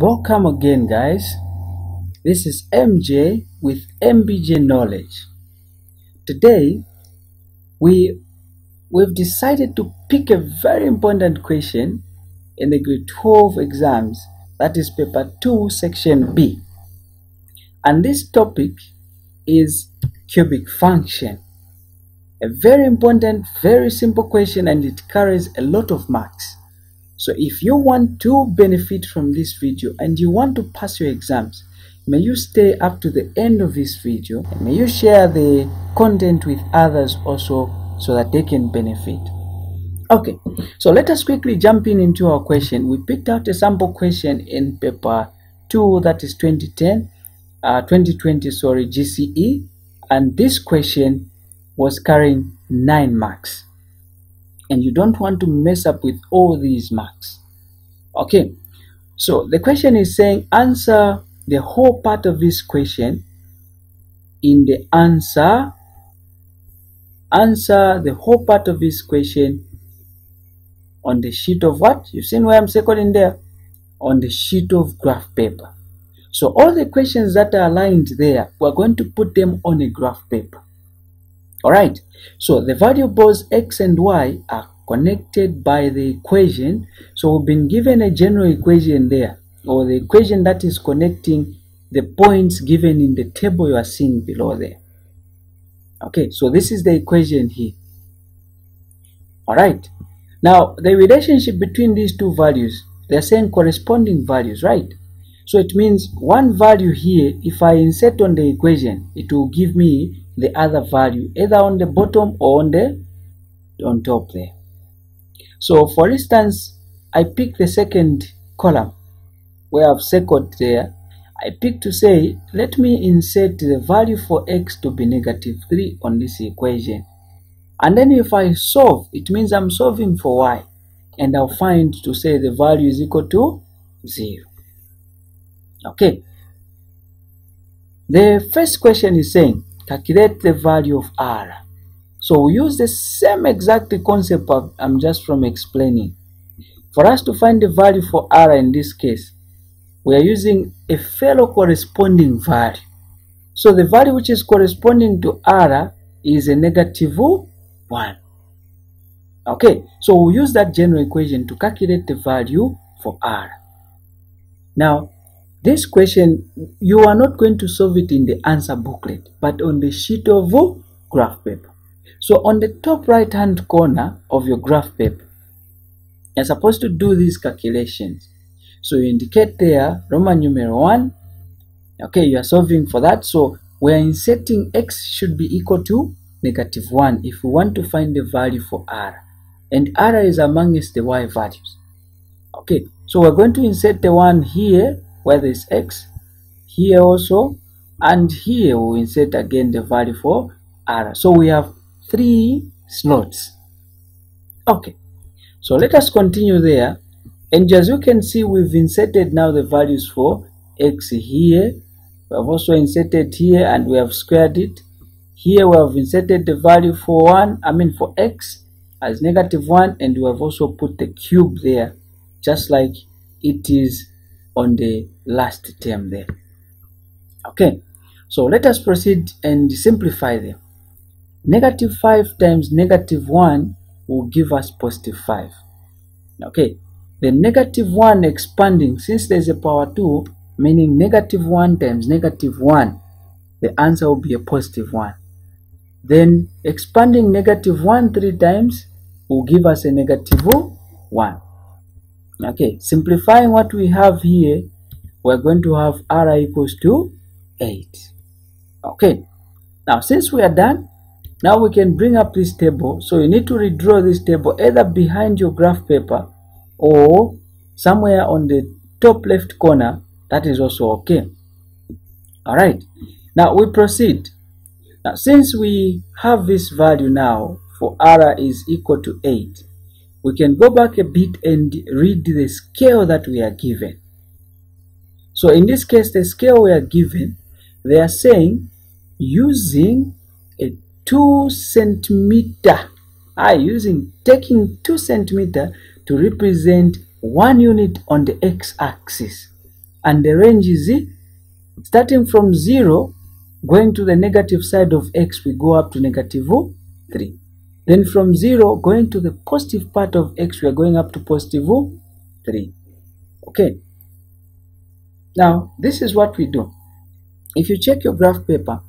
Welcome again, guys. This is MJ with MBJ Knowledge. Today, we we've decided to pick a very important question in the grade 12 exams, that is paper 2, section B. And this topic is cubic function. A very important, very simple question, and it carries a lot of marks. So if you want to benefit from this video and you want to pass your exams, may you stay up to the end of this video and may you share the content with others also so that they can benefit. Okay, so let us quickly jump in into our question. We picked out a sample question in paper 2 that is 2010, uh, 2020, sorry, GCE, and this question was carrying 9 marks and you don't want to mess up with all these marks. Okay, so the question is saying answer the whole part of this question in the answer. Answer the whole part of this question on the sheet of what? You've seen where I'm circling there? On the sheet of graph paper. So all the questions that are aligned there, we're going to put them on a graph paper. Alright, so the variables x and y are connected by the equation. So we've been given a general equation there, or the equation that is connecting the points given in the table you are seeing below there. Okay, so this is the equation here. Alright, now the relationship between these two values, they're saying corresponding values, right? So it means one value here, if I insert on the equation, it will give me the other value either on the bottom or on the on top there so for instance i pick the second column where i've circled there. I pick to say let me insert the value for x to be negative 3 on this equation. And then if i solve it means i'm solving for y and i'll find to say the value is equal to 0 okay. The first question is saying calculate the value of r. So we use the same exact concept I'm just from explaining. For us to find the value for r in this case, we are using a fellow corresponding value. So the value which is corresponding to r is a negative 1. Okay, so we use that general equation to calculate the value for r. Now, this question, you are not going to solve it in the answer booklet, but on the sheet of graph paper. So on the top right hand corner of your graph paper, you're supposed to do these calculations. So you indicate there Roman numeral 1. Okay, you are solving for that. So we are inserting x should be equal to negative 1 if we want to find the value for r. And r is amongst the y values. Okay, so we're going to insert the 1 here where there is x here also and here we'll insert again the value for r so we have three slots okay. So let us continue there. And as you can see we've inserted now the values for x here. We have also inserted here and we have squared it. Here we have inserted the value for 1 i mean for x as negative 1 and we have also put the cube there just like it is on the last term there. Okay, so let us proceed and simplify them. Negative 5 times negative 1 will give us positive 5. Okay, the negative 1 expanding, since there's a power 2, meaning negative 1 times negative 1, the answer will be a positive 1. Then expanding negative 1 3 times will give us a negative 1. Okay, simplifying what we have here, we're going to have r equals to 8. Okay, now since we are done, now we can bring up this table. So you need to redraw this table either behind your graph paper or somewhere on the top left corner. That is also okay. All right, now we proceed. Now since we have this value now for r is equal to 8, we can go back a bit and read the scale that we are given. So in this case, the scale we are given, they are saying using a 2 centimeter, I using taking 2 centimeter to represent one unit on the x-axis. and the range is eh, starting from 0 going to the negative side of x we go up to negative 3 then from 0 going to the positive part of x we are going up to positive 3 okay. Now this is what we do. If you check your graph paper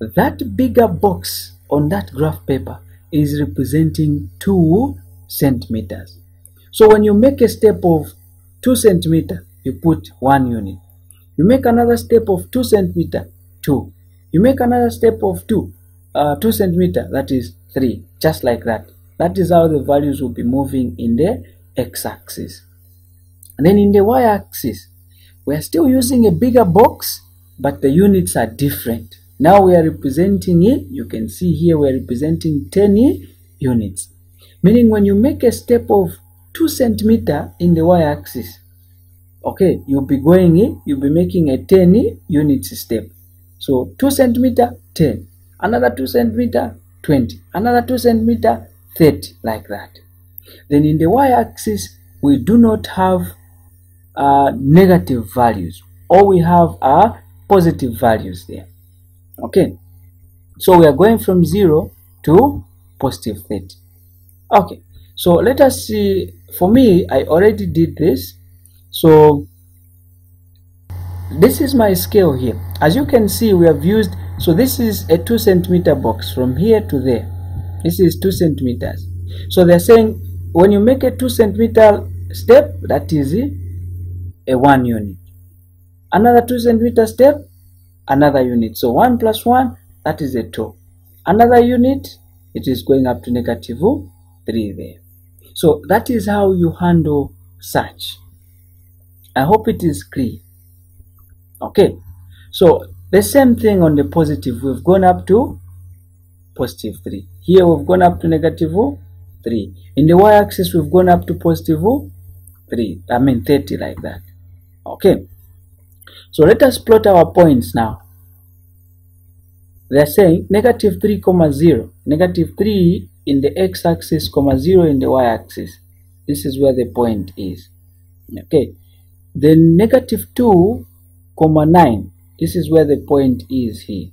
that bigger box on that graph paper is representing 2 centimeters. So when you make a step of 2 centimeter you put 1 unit. You make another step of 2 centimeter 2 you make another step of 2 uh, 2 centimeter that is 3 just like that. That is how the values will be moving in the x-axis. And then in the y-axis we are still using a bigger box but the units are different now we are representing it. You can see here we are representing 10 units. Meaning when you make a step of 2 centimeter in the y-axis okay you'll be going in, you'll be making a 10 units step. So 2 centimeter 10 another 2 centimeter 20 another 2 centimeter 30 like that. Then in the y-axis we do not have uh, negative values. All we have are positive values there okay. So we are going from 0 to positive 30 okay. So let us see. For me i already did this. So this is my scale here. As you can see we have used so this is a 2 centimeter box from here to there. This is 2 centimeters. So they're saying when you make a 2 centimeter step that is a 1 unit. Another 2 centimeter step another unit. So 1 plus 1 that is a 2 another unit it is going up to negative 3 there. So that is how you handle such i hope it is clear. Okay. So the same thing on the positive. We've gone up to positive 3 here we've gone up to negative 3 in the y-axis we've gone up to positive 3 i mean 30 like that. Okay so let us plot our points now. They are saying negative 3 comma 0, negative 3 in the x-axis comma 0 in the y-axis. This is where the point is. Okay. Then negative 2 comma 9. This is where the point is here.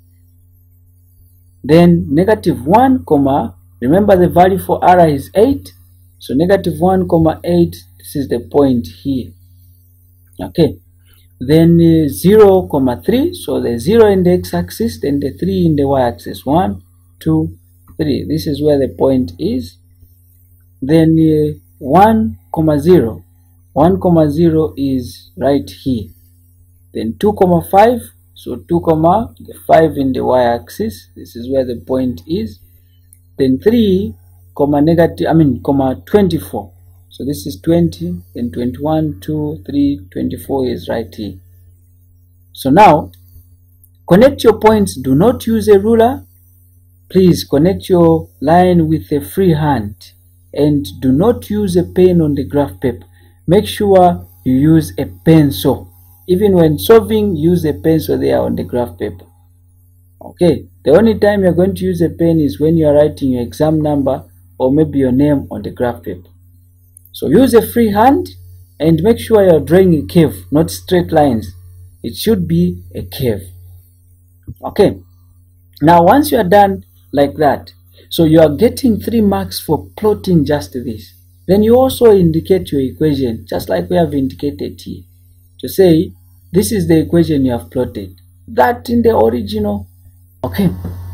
Then negative 1 comma, remember the value for r is 8. So negative 1 comma 8, this is the point here. Okay then uh, 0 comma 3 so the 0 in the x-axis then the 3 in the y-axis. 1 2 3 this is where the point is. Then uh, 1 comma 0 1 comma 0 is right here. Then 2 comma 5 so 2 comma the 5 in the y-axis. This is where the point is. Then 3 comma negative i mean comma 24 so this is 20, then 21, 2, 3, 24 is right here. So now, connect your points. Do not use a ruler. Please connect your line with a free hand and do not use a pen on the graph paper. Make sure you use a pencil. Even when solving, use a pencil there on the graph paper. Okay, the only time you're going to use a pen is when you're writing your exam number or maybe your name on the graph paper. So use a free hand and make sure you're drawing a curve, not straight lines. It should be a curve. Okay. Now once you are done like that, so you are getting three marks for plotting just this. Then you also indicate your equation, just like we have indicated here, to say this is the equation you have plotted. That in the original. Okay.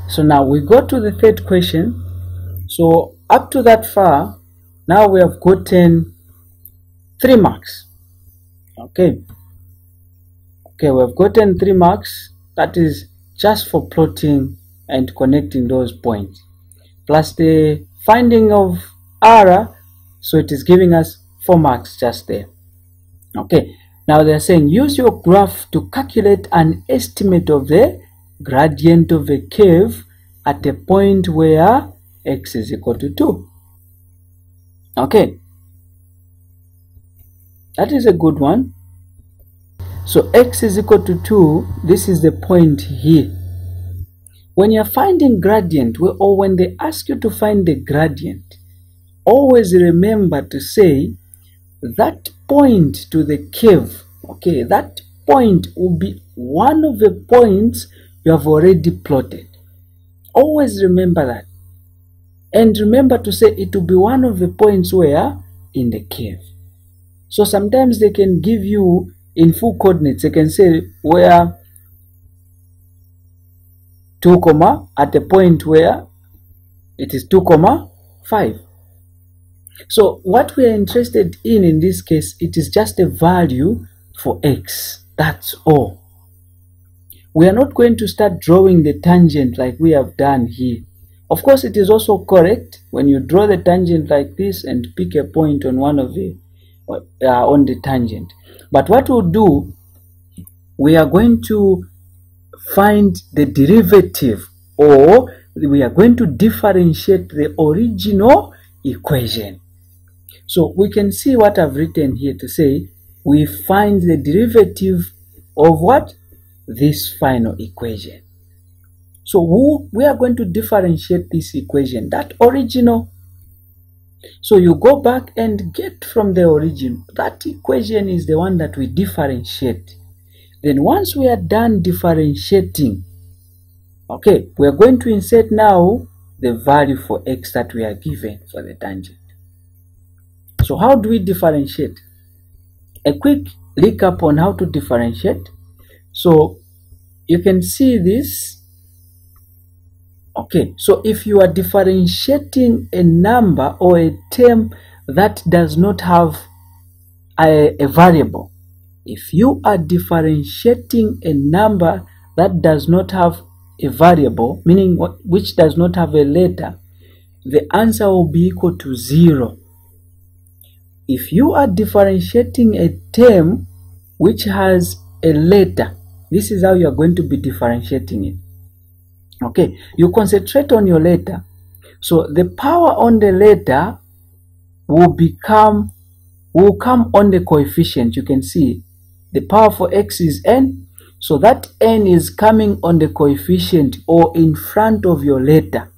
So now we go to the third question. So up to that far, now we have gotten three marks. Okay. Okay, we have gotten three marks. That is just for plotting and connecting those points. Plus the finding of R, so it is giving us four marks just there. Okay, now they're saying use your graph to calculate an estimate of the gradient of a curve at a point where x is equal to 2. Okay. That is a good one. So x is equal to 2. This is the point here. When you're finding gradient, or when they ask you to find the gradient, always remember to say that point to the curve, okay, that point will be one of the points you have already plotted. Always remember that. And remember to say it will be one of the points where in the cave. So sometimes they can give you in full coordinates, they can say where 2 comma at the point where it is 2 comma 5. So what we are interested in in this case, it is just a value for x. That's all. We are not going to start drawing the tangent like we have done here. Of course, it is also correct when you draw the tangent like this and pick a point on one of the uh, on the tangent. But what we'll do, we are going to find the derivative or we are going to differentiate the original equation. So we can see what I've written here to say we find the derivative of what? This final equation. So we are going to differentiate this equation, that original. So you go back and get from the origin. That equation is the one that we differentiate. Then once we are done differentiating, okay, we are going to insert now the value for x that we are given for the tangent. So how do we differentiate? A quick recap on how to differentiate. So you can see this Okay, so if you are differentiating a number or a term that does not have a, a, variable, if you are differentiating a number that does not have a variable, meaning which does not have a letter, the answer will be equal to zero. If you are differentiating a term which has a letter, this is how you are going to be differentiating it okay you concentrate on your letter. So the power on the letter will become will come on the coefficient. You can see the power for x is n. So that n is coming on the coefficient or in front of your letter.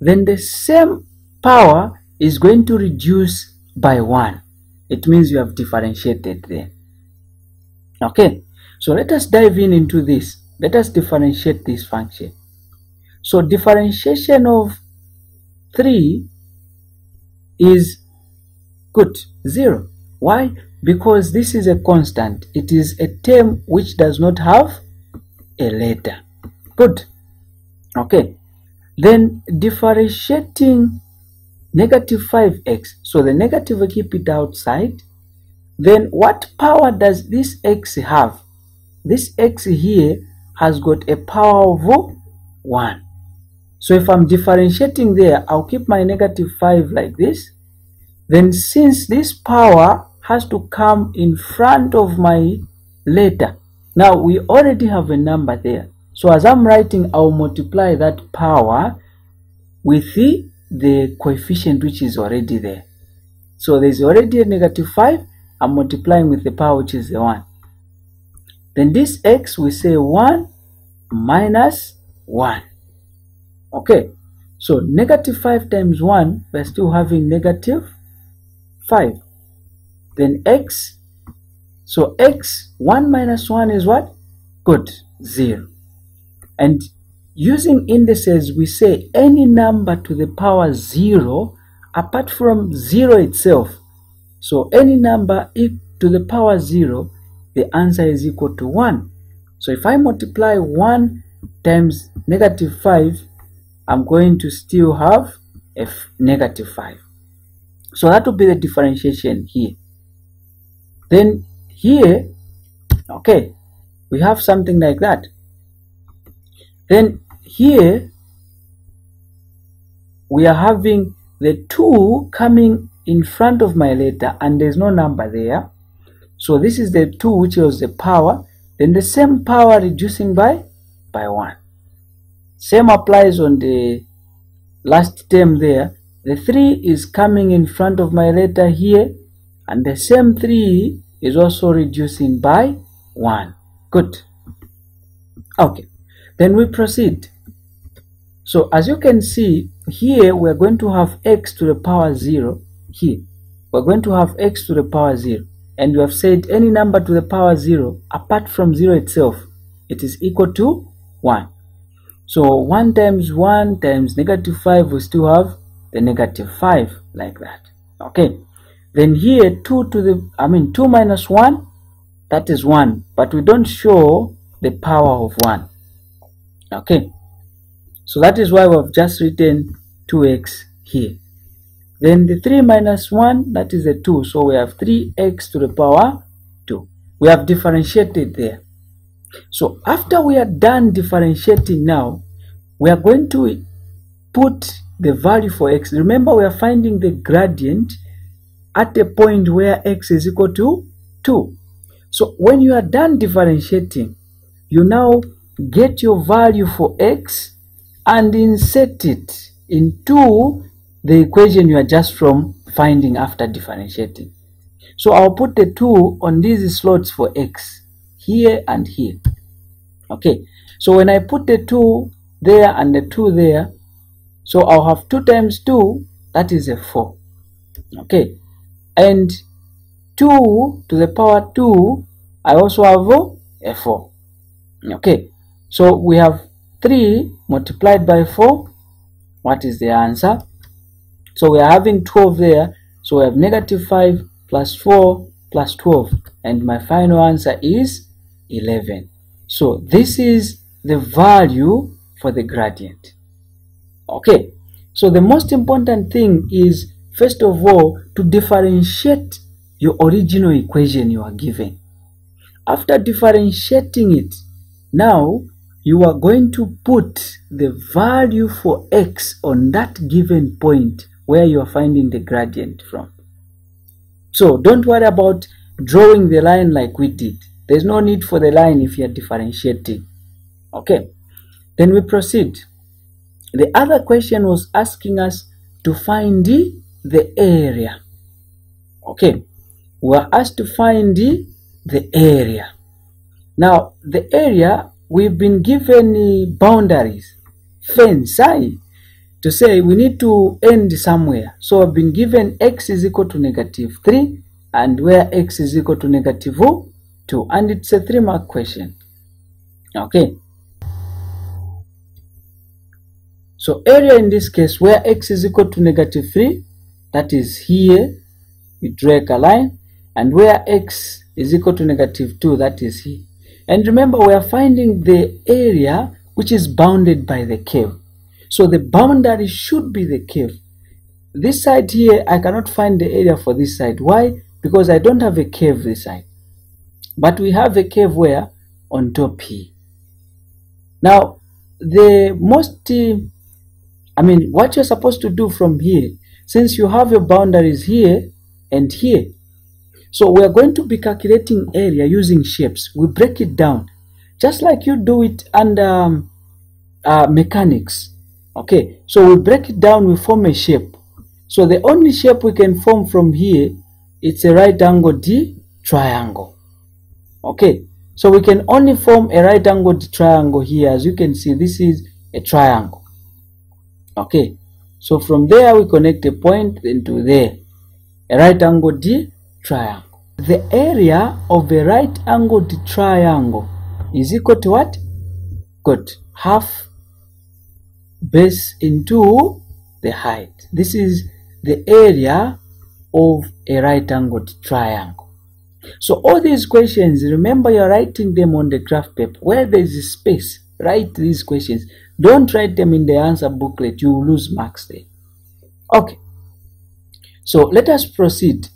Then the same power is going to reduce by 1 it means you have differentiated there. Okay so let us dive in into this let us differentiate this function. So differentiation of 3 is good, 0. Why? Because this is a constant. It is a term which does not have a letter. Good. Okay. Then differentiating negative 5x. So the negative, we keep it outside. Then what power does this x have? This x here has got a power of 1. So if I'm differentiating there, I'll keep my negative 5 like this. Then since this power has to come in front of my letter, now we already have a number there. So as I'm writing, I'll multiply that power with the, the coefficient which is already there. So there's already a negative 5. I'm multiplying with the power which is the 1. Then this x we say 1 minus 1. Okay, so negative 5 times 1, we're still having negative 5. Then x, so x, 1 minus 1 is what? Good, 0. And using indices, we say any number to the power 0 apart from 0 itself. So any number to the power 0 the answer is equal to 1. So if I multiply 1 times negative 5, I'm going to still have a negative 5. So that will be the differentiation here. Then here, okay, we have something like that. Then here, we are having the 2 coming in front of my letter and there's no number there. So this is the 2 which was the power. Then the same power reducing by, by 1. Same applies on the last term there. The 3 is coming in front of my letter here. And the same 3 is also reducing by 1. Good. Okay. Then we proceed. So as you can see, here we're going to have x to the power 0. Here, we're going to have x to the power 0. And we have said any number to the power 0 apart from 0 itself it is equal to 1 so 1 times 1 times negative 5 we still have the negative 5 like that. Okay. Then here 2 to the i mean 2 minus 1 that is 1 but we don't show the power of 1 okay. So that is why we have just written 2x here then the 3 minus 1 that is a 2 so we have 3x to the power 2 we have differentiated there. So after we are done differentiating now we are going to put the value for x. Remember we are finding the gradient at a point where x is equal to 2 so when you are done differentiating you now get your value for x and insert it into the equation you are just from finding after differentiating. So I'll put the 2 on these slots for x, here and here. Okay, so when I put the 2 there and the 2 there, so I'll have 2 times 2, that is a 4. Okay, and 2 to the power 2, I also have a 4. Okay, so we have 3 multiplied by 4. What is the answer? So we are having 12 there. So we have negative 5 plus 4 plus 12. And my final answer is 11. So this is the value for the gradient. Okay. So the most important thing is, first of all, to differentiate your original equation you are given. After differentiating it, now you are going to put the value for x on that given point where you are finding the gradient from. So don't worry about drawing the line like we did. There's no need for the line if you're differentiating. Okay, then we proceed. The other question was asking us to find the, area. Okay, we are asked to find the, area. Now, the area, we've been given boundaries, fence, I, to say we need to end somewhere. So I've been given x is equal to negative 3 and where x is equal to negative 2 and it's a 3 mark question. Okay. So area in this case where x is equal to negative 3 that is here we draw a line and where x is equal to negative 2 that is here. And remember we are finding the area which is bounded by the curve. So the boundary should be the curve. This side here, I cannot find the area for this side. Why? Because I don't have a curve this side. But we have a curve where? On top here. Now, the most, I mean, what you're supposed to do from here, since you have your boundaries here and here, so we are going to be calculating area using shapes. We break it down, just like you do it under um, uh, mechanics. Okay, so we break it down, we form a shape. So the only shape we can form from here, it's a right angle D triangle. Okay, so we can only form a right angled triangle here. As you can see, this is a triangle. Okay, so from there we connect a point into there. A right angled D triangle. The area of a right angled triangle is equal to what? Good. Half base into the height. This is the area of a right angled triangle. So all these questions, remember you're writing them on the graph paper. Where there is a space, write these questions. Don't write them in the answer booklet. You lose marks there. Okay. So let us proceed.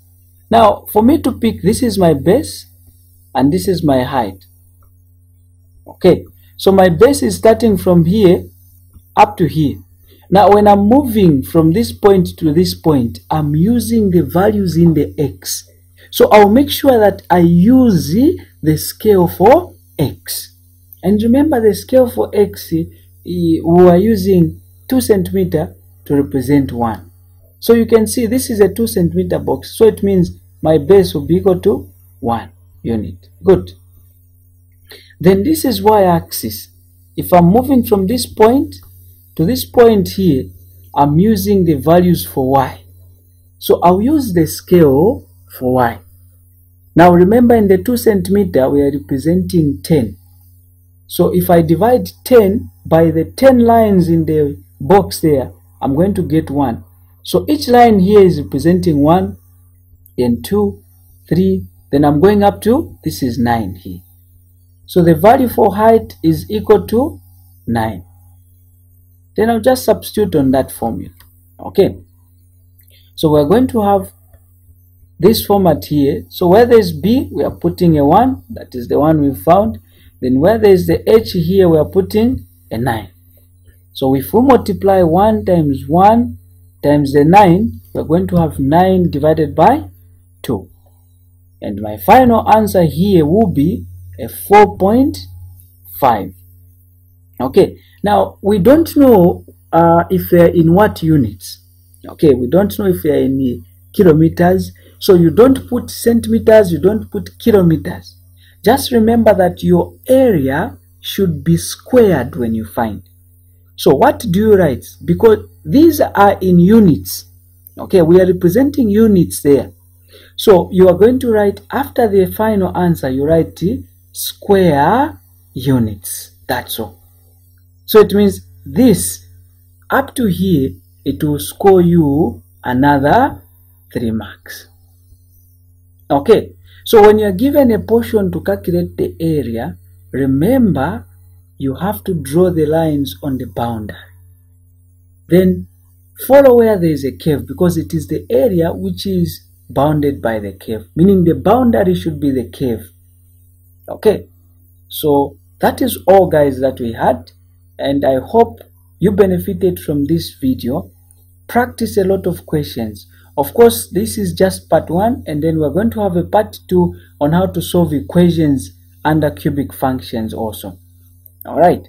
Now, for me to pick, this is my base and this is my height. Okay. So my base is starting from here up to here. Now, when I'm moving from this point to this point, I'm using the values in the x. So I'll make sure that I use the scale for x. And remember the scale for x, eh, we are using 2 centimeter to represent 1. So you can see this is a 2 centimeter box. So it means my base will be equal to 1 unit. Good. Then this is y-axis. If I'm moving from this point to this point here, I'm using the values for y. So I'll use the scale for y. Now remember in the 2 centimeter we are representing 10. So if I divide 10 by the 10 lines in the box there, I'm going to get 1. So each line here is representing 1 and 2, 3, then I'm going up to, this is 9 here. So the value for height is equal to 9. Then I'll just substitute on that formula. Okay. So we're going to have this format here. So where there's B, we are putting a 1. That is the one we found. Then where there's the H here, we are putting a 9. So if we multiply 1 times 1 times the 9, we're going to have 9 divided by 2. And my final answer here will be a 4.5. Okay, now we don't know uh, if they're in what units. Okay, we don't know if they're in kilometers. So you don't put centimeters, you don't put kilometers. Just remember that your area should be squared when you find. So what do you write? Because these are in units. Okay, we are representing units there. So you are going to write after the final answer, you write square units. That's all. So it means this up to here, it will score you another three marks. Okay, so when you are given a portion to calculate the area, remember you have to draw the lines on the boundary. Then follow where there is a curve because it is the area which is bounded by the curve, meaning the boundary should be the curve. Okay, so that is all guys that we had and I hope you benefited from this video. Practice a lot of questions. Of course, this is just part one and then we're going to have a part two on how to solve equations under cubic functions also. Alright.